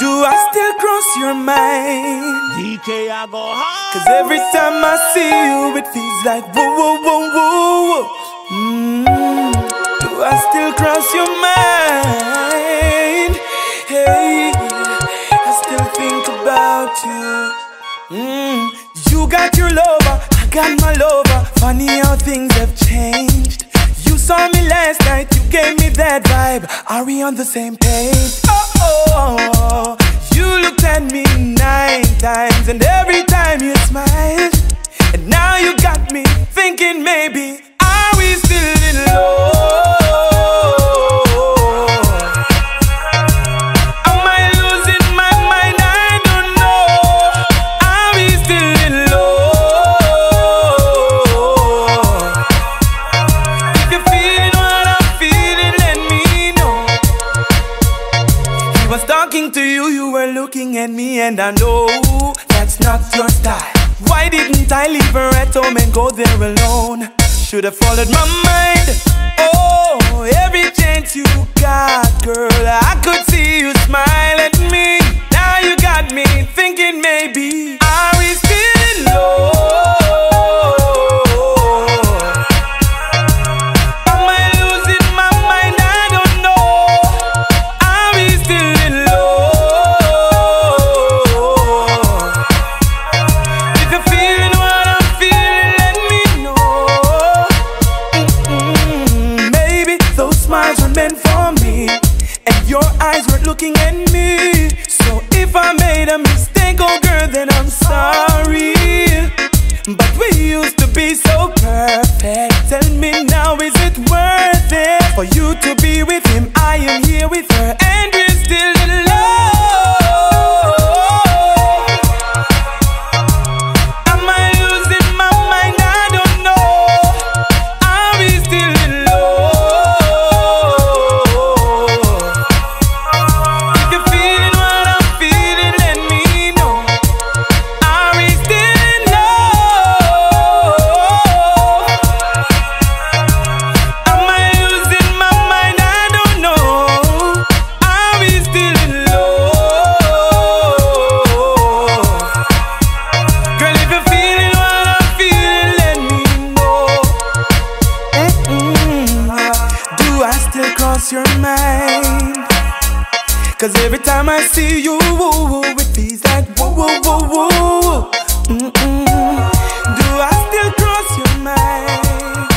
Do I still cross your mind? DK, I go hard. Cause every time I see you, it feels like whoa, whoa, whoa, whoa. Mm. Do I still cross your mind? Hey, I still think about you. Mm. You got your lover, I got my lover. Funny how things have changed. You saw me last night, you gave me that vibe. Are we on the same page? Oh, You looked at me nine times, and every time you smiled. And now you got me thinking maybe, are we still in love? He was talking to you, you were looking at me, and I know that's not your style. Why didn't I leave her at home and go there alone? Should have followed my mind. Oh, every eyes were looking at me. So if I made a mistake, oh girl, then I'm sorry. But we used to be so perfect. Tell me now, is it worth it for you to be cross your mind? Cause every time I see you, it feels like whoa, whoa, whoa, whoa. Mm-mm. Do I still cross your mind?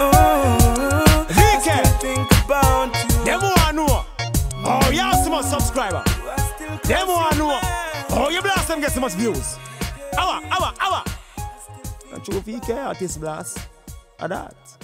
Oh, I still think about you. Them want know. Oh, you have so much subscriber. Do I still Them want know. Oh, you blast them get so much views. Awa, awa, awa. Not true if you care, artist blast. A that.